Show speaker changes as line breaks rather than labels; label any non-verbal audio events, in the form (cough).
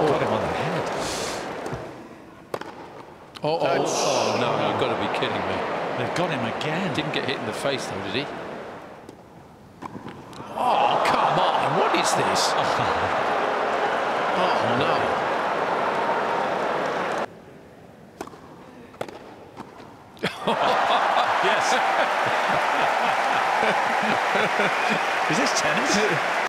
oh him on the head. Oh, oh, oh no, you've got to be kidding me.
They've got him again.
Didn't get hit in the face, though, did he? Oh, come on, what is this? (laughs) oh, no. (laughs)
yes. (laughs) is this tennis?